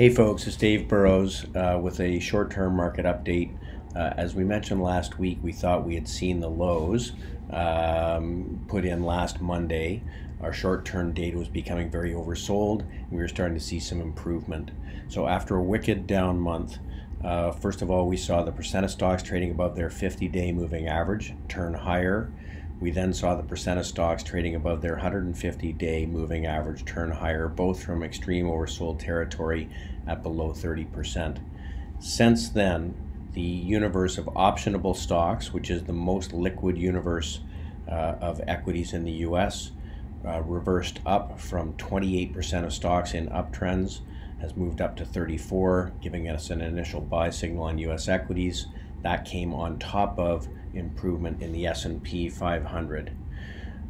Hey folks, it's Dave Burrows uh, with a short term market update. Uh, as we mentioned last week, we thought we had seen the lows um, put in last Monday. Our short term data was becoming very oversold, we were starting to see some improvement. So, after a wicked down month, uh, first of all, we saw the percent of stocks trading above their 50 day moving average turn higher. We then saw the percent of stocks trading above their 150 day moving average turn higher, both from extreme oversold territory at below 30%. Since then, the universe of optionable stocks, which is the most liquid universe uh, of equities in the US, uh, reversed up from 28% of stocks in uptrends, has moved up to 34, giving us an initial buy signal on US equities. That came on top of improvement in the S&P 500.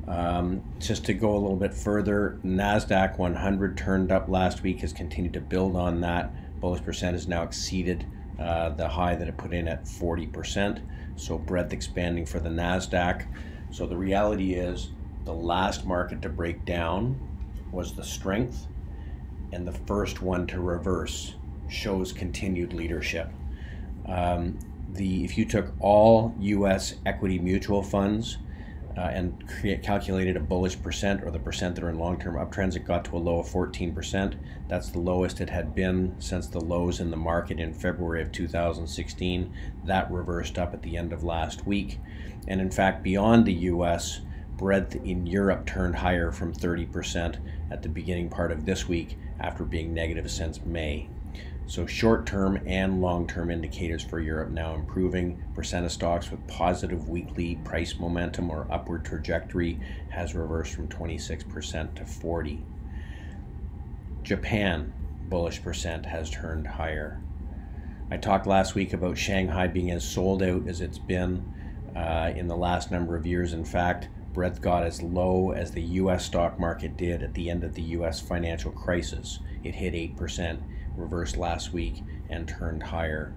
Um, just to go a little bit further, Nasdaq 100 turned up last week, has continued to build on that. Bullish percent has now exceeded uh, the high that it put in at 40%. So breadth expanding for the Nasdaq. So the reality is, the last market to break down was the strength, and the first one to reverse shows continued leadership. Um, the if you took all U.S. equity mutual funds uh, and create, calculated a bullish percent or the percent that are in long-term uptrends, it got to a low of 14%. That's the lowest it had been since the lows in the market in February of 2016. That reversed up at the end of last week, and in fact, beyond the U.S. Breadth in Europe turned higher from 30% at the beginning part of this week after being negative since May. So short term and long term indicators for Europe now improving. Percent of stocks with positive weekly price momentum or upward trajectory has reversed from 26% to 40. Japan bullish percent has turned higher. I talked last week about Shanghai being as sold out as it's been uh, in the last number of years. In fact, breadth got as low as the US stock market did at the end of the US financial crisis. It hit 8% reversed last week and turned higher.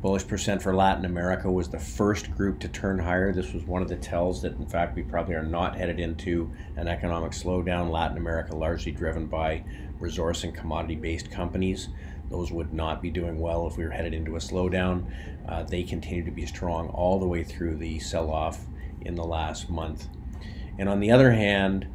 Bullish percent for Latin America was the first group to turn higher. This was one of the tells that, in fact, we probably are not headed into an economic slowdown. Latin America largely driven by resource and commodity based companies. Those would not be doing well if we were headed into a slowdown. Uh, they continue to be strong all the way through the sell off in the last month. And on the other hand,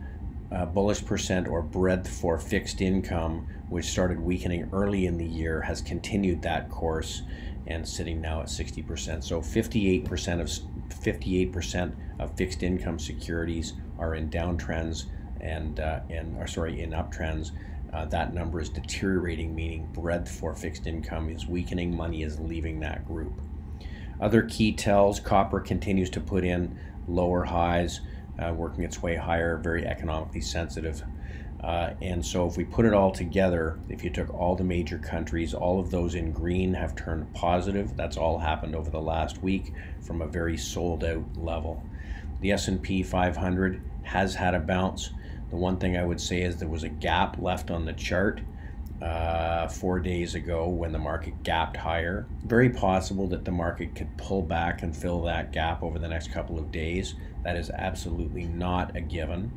uh, bullish percent or breadth for fixed income, which started weakening early in the year, has continued that course and sitting now at 60%. So 58% of 58% of fixed income securities are in downtrends and uh, and or sorry in uptrends. Uh, that number is deteriorating, meaning breadth for fixed income is weakening. Money is leaving that group. Other key tells: copper continues to put in lower highs uh, working its way higher, very economically sensitive. Uh, and so, if we put it all together, if you took all the major countries, all of those in green have turned positive. That's all happened over the last week from a very sold out level. The S&P 500 has had a bounce. The one thing I would say is there was a gap left on the chart uh, four days ago when the market gapped higher. Very possible that the market could pull back and fill that gap over the next couple of days. That is absolutely not a given,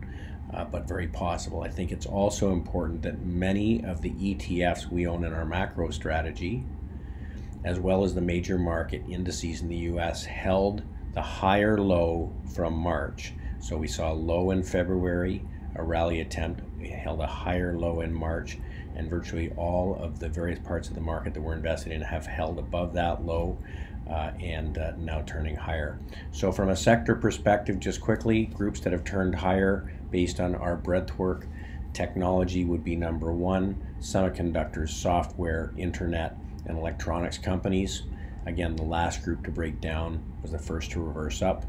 uh, but very possible. I think it's also important that many of the ETFs we own in our macro strategy, as well as the major market indices in the US, held the higher low from March. So we saw low in February, a rally attempt, we held a higher low in March and virtually all of the various parts of the market that we're invested in have held above that low uh, and uh, now turning higher. So, from a sector perspective, just quickly, groups that have turned higher based on our breadth work, technology would be number one, semiconductors, software, internet, and electronics companies. Again, the last group to break down was the first to reverse up.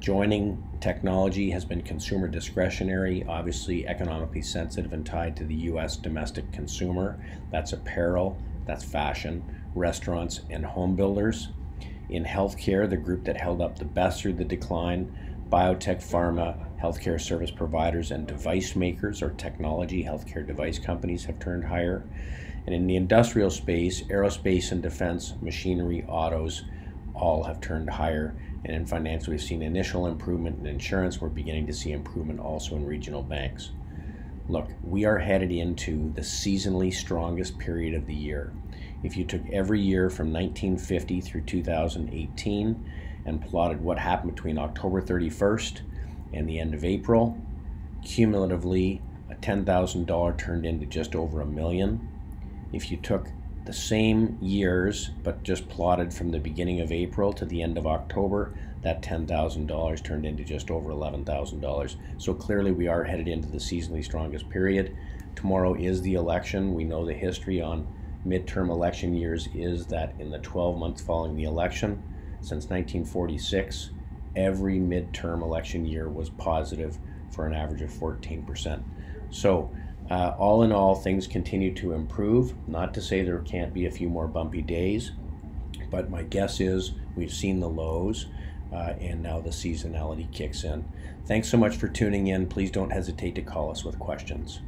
Joining technology has been consumer discretionary, obviously economically sensitive and tied to the US domestic consumer. That's apparel, that's fashion, restaurants, and home builders. In healthcare, the group that held up the best through the decline, biotech, pharma, healthcare service providers, and device makers or technology healthcare device companies have turned higher. And in the industrial space, aerospace and defense, machinery, autos, all have turned higher. And in finance, we've seen initial improvement in insurance. We're beginning to see improvement also in regional banks. Look, we are headed into the seasonally strongest period of the year. If you took every year from 1950 through 2018 and plotted what happened between October 31st and the end of April, cumulatively a $10,000 turned into just over a million. If you took the same years but just plotted from the beginning of April to the end of October, that $10,000 turned into just over $11,000. So clearly, we are headed into the seasonally strongest period. Tomorrow is the election. We know the history on midterm election years is that in the 12 months following the election, since 1946, every midterm election year was positive for an average of 14%. So, uh, all in all, things continue to improve. Not to say there can't be a few more bumpy days, but my guess is we've seen the lows uh, and now the seasonality kicks in. Thanks so much for tuning in. Please don't hesitate to call us with questions.